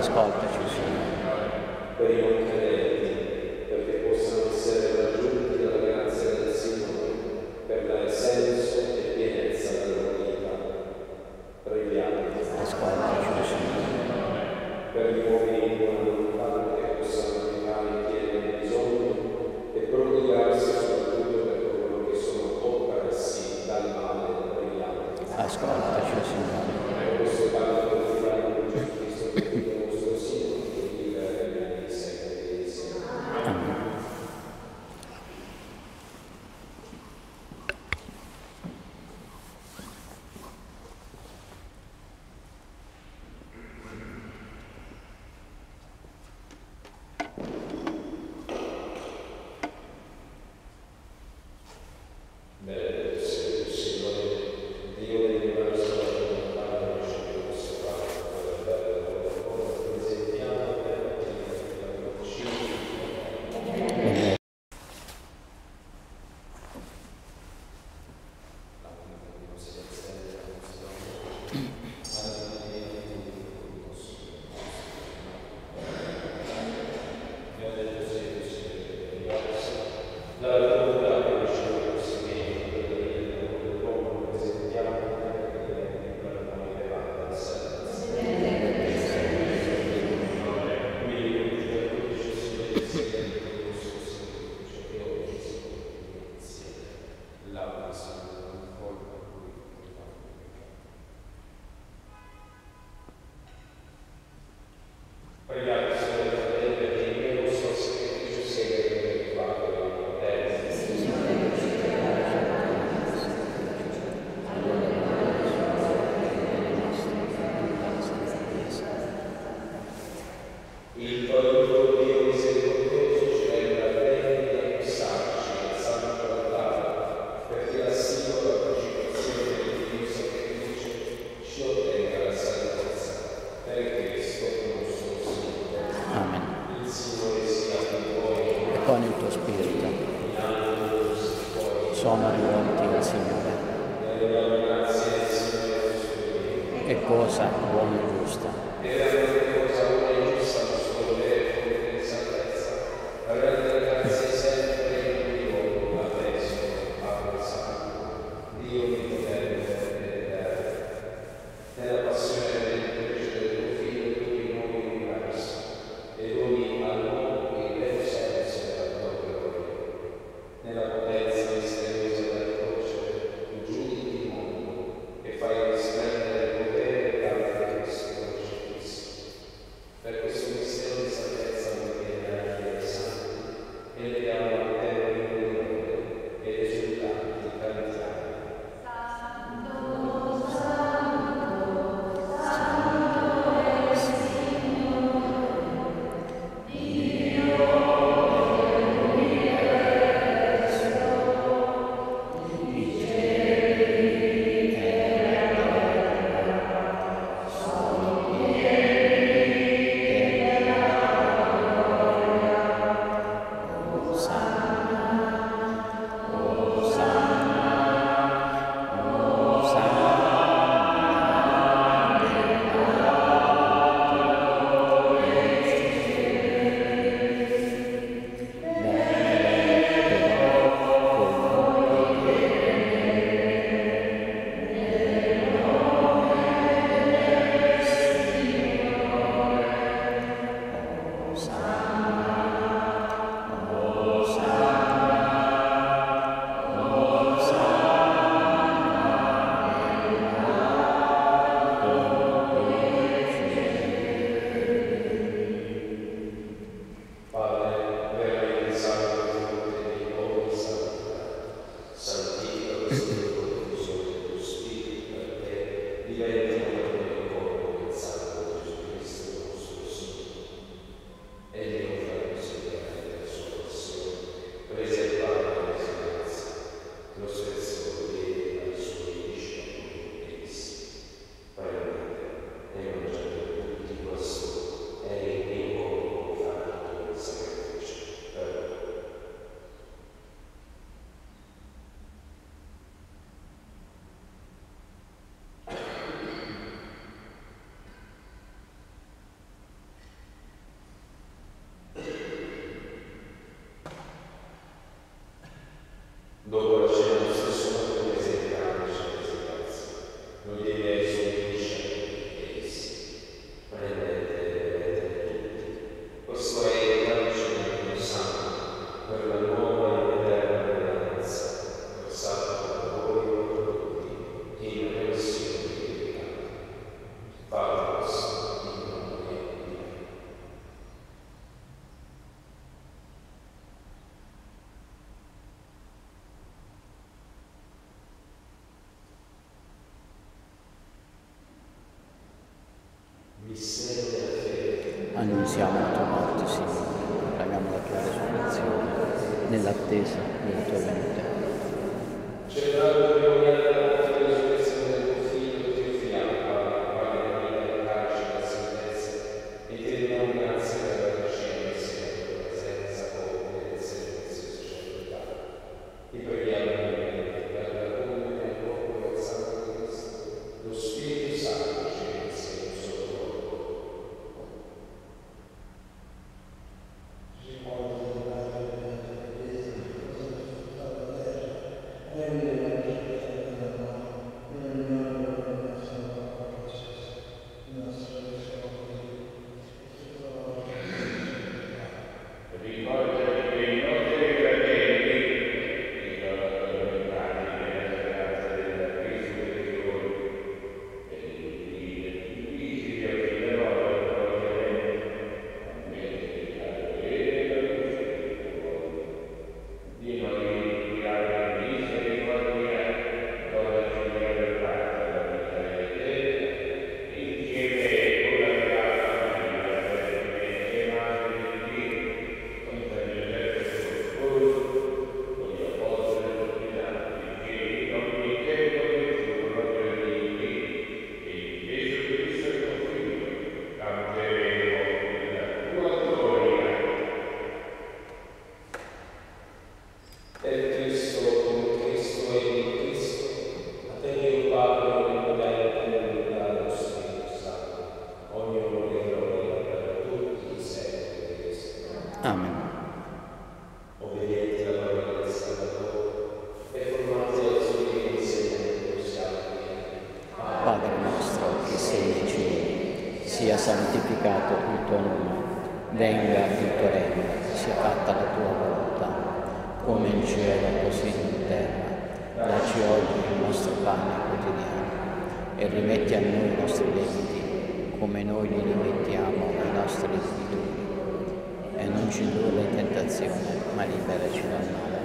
ascoltaci, Signore. Per i non credenti, perché possano essere raggiunti dalla grazia del Signore, per dare senso e pienezza della vita. Preghiamo. Ascoltaci, Signore. Per gli uomini di buona volontà che possano aiutare chi è nel bisogno e prodigarsi soprattutto per coloro che sono oppressi dal male. Ascoltaci, Signore. Mm-hmm. Sono rivolti al Signore. E cosa buona e giusta. annunziamo la tua morte, Signore, preghiamo la tua resurrezione, nell'attesa della tua venuta. Santificato il tuo nome, venga il tuo regno, sia fatta la tua volontà, come in cielo così in terra. Dacci oggi il nostro pane quotidiano e rimetti a noi i nostri debiti, come noi li rimettiamo ai nostri debitori. E non ci indurre in tentazione, ma liberaci dal male.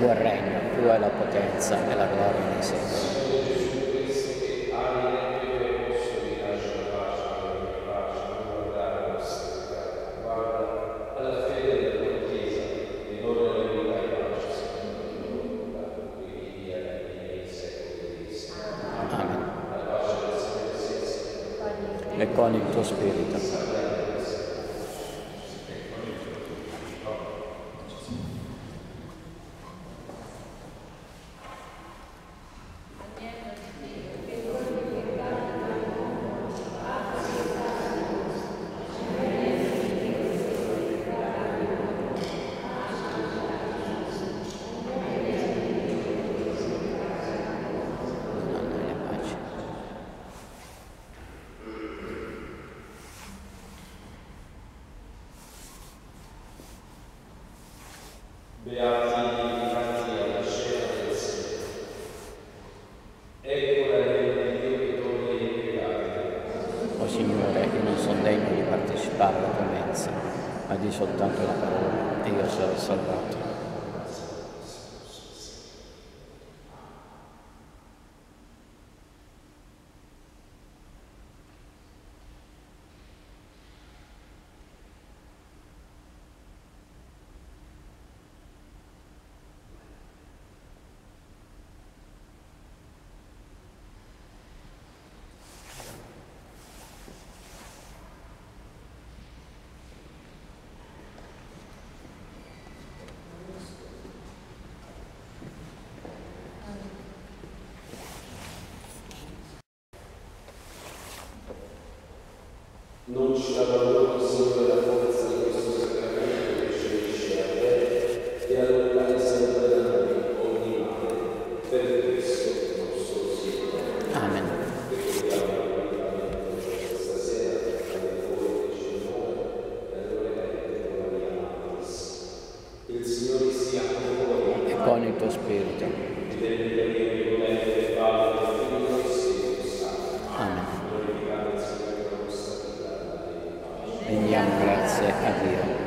Tuo regno, tua è la potenza e la gloria nei secoli. Signore Gesù Cristo, che ami i tuoi apostoli, lascia la pace, la tua pace, non guardare i nostri peccati. Guarda alla fede della tua Chiesa e non alla verità e pace, secondo la tua volontà, qui via e nei secoli dei secoli. Amen. La pace del Signore sia sempre. E con il tuo spirito. Donna la pace. Beati infatti alla scena del Signore. Ecco la regna di Dio che toglie i peccati. O Signore, io non sono degno alla tua mensa, ma di soltanto la parola, e io sarò salvato. Non ci abbandoni, Signore, la forza di questo sacramento che ci unisce a te e allontani sempre da noi ogni male. Per Cristo nostro Signore. Amen. Ricordiamo l'appuntamento stasera alle ore 19 e alle ore 20 con Maria Amatissima. Il Signore sia con voi E con il tuo spirito. I have you.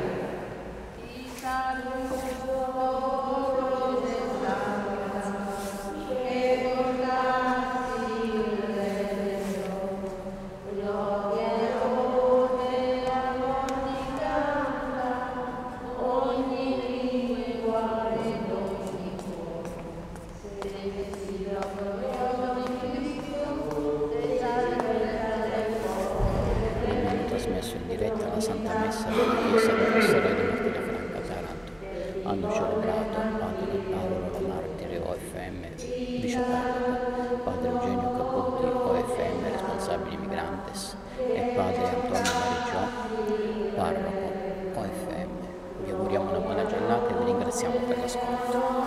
biciodale. Padre Eugenio Capotti, OFM responsabile Migrantes e padre Antonio Mareggiò, parroco OFM. Vi auguriamo una buona giornata e vi ringraziamo per l'ascolto.